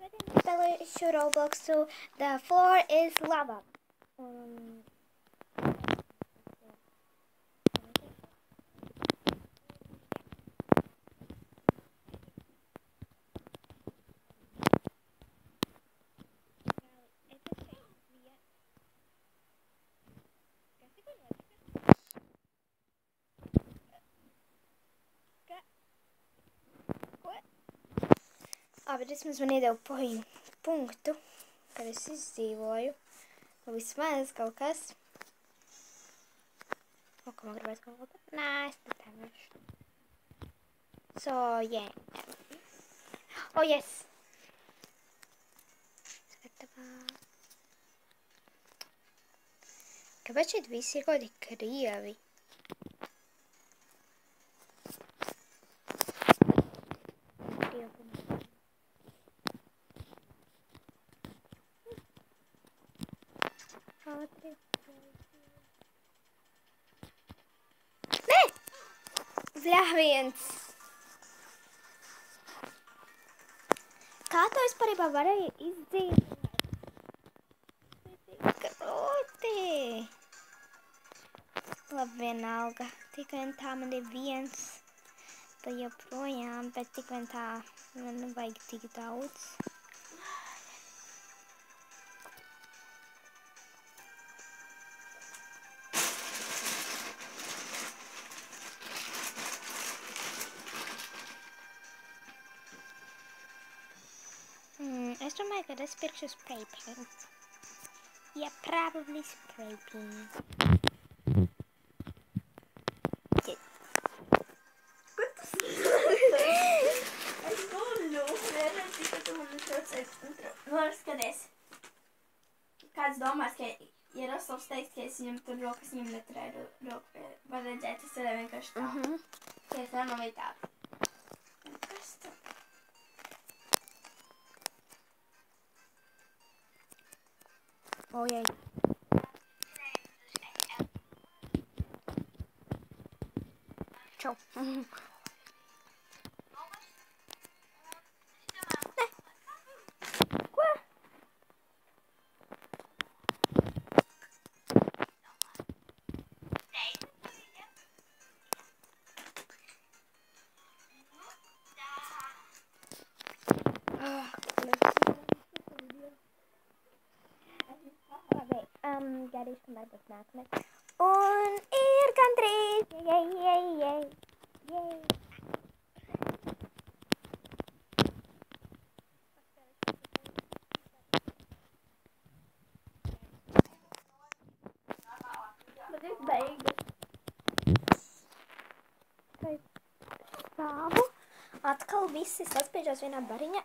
The to spell it Roblox. So the floor is lava. Um, Labi, vismaz man iedeva poju punktu, kad es izdzīvoju. Nu, vismaz kaut kas. O, kā man gribētu kaut ko? Nē, es te nevaru. So, yeah. Oh, yes. Skatavā. Kāpēc šeit visi ir kaut kādi krievi? Krievi. Ātri. Nē! Bļāviens! Kā to es parībā varēju izdzīvot? Tik grūti! Labi, vienalga. Tikai un tā man ir viens. Pa joprojām, bet tik vien tā man vajag tik daudz. Um, I still might get this picture spray paint. Yeah, probably spray paint. Agora skaties. Kāds domās, mm-hmm. ka Jaroslavs teiks, ka es viņam tur rokas ņem neturēju, vai redzēt, es varēju vienkārši tā. Tiek, man ir tā. oh yeah, Ciao. Labi, um, gaidīšu, kamēr būs nākamais. Un ir gandrīz! Jej, jej, jej, jej. Bet ir beigas. Tad stāvu. Atkal visi saspiežās vienā bariņā.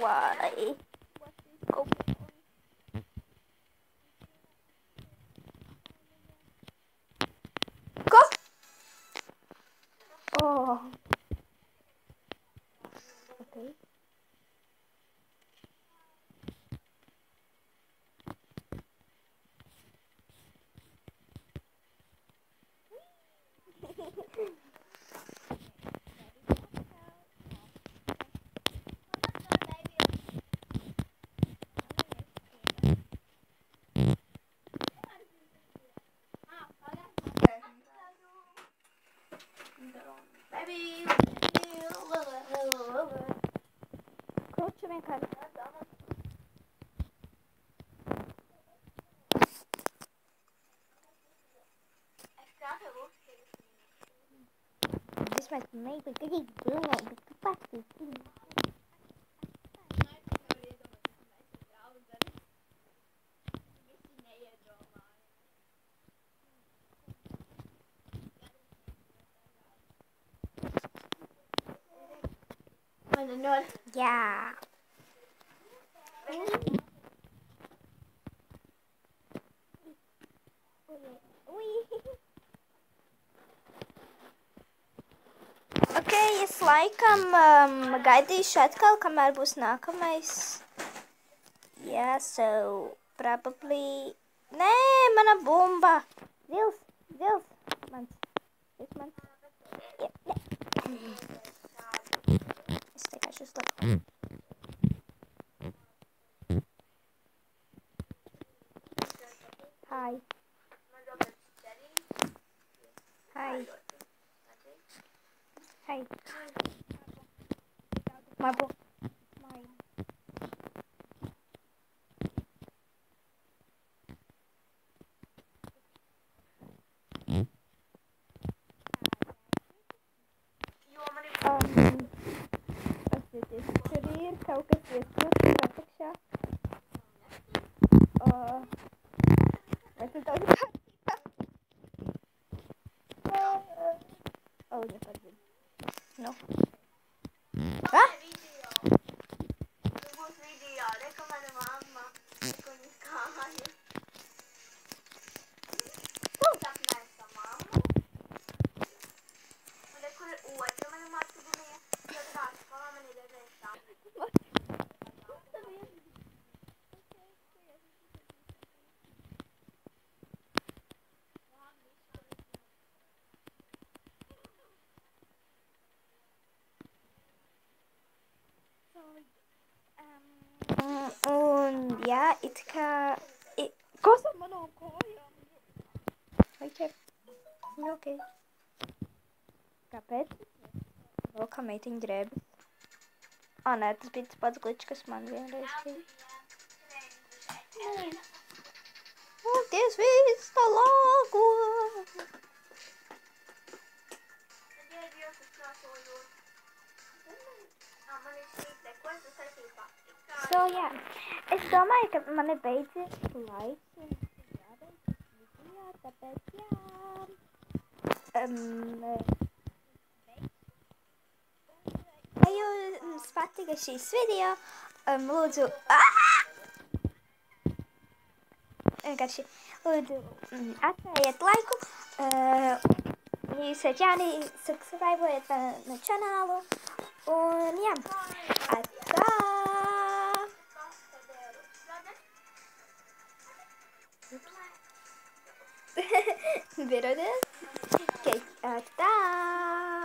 why? Go. Go. Oh. Okay. Barbie. Kurczę mnie karta. This might make a good deal, but. Man ir nor. Jā. Ok, es laikam um, gaidīšu atkal, kamēr būs nākamais. Yeah, so probably... Nē, mana bumba! Zils, zils! Mans, tas mans. mistake. I just left one. Mm. Hi. Hi. Hi. Marble. całkę jest na picture. Uh, this is all Oh, nie padłem. No. Ah! Un, jā, it kā... i- Kas ar manām kājām? Ok. Nu, ok. Kāpēc? Vēl kā meitiņa drēbes. Ā, nē, tas bija tas pats glitch, kas man vienreiz bija. Un ties viss tā lāgo. Tad ir jūs uz So, jā, es domāju, ka man ir beidzies laiks video, tāpēc jā. Um, ja jums patika šīs video, um, lūdzu, ah! vienkārši lūdzu mm, atstājiet laiku. Uh, Ni sediani subscribe na channel un jā, atā! Verodes? Okay, da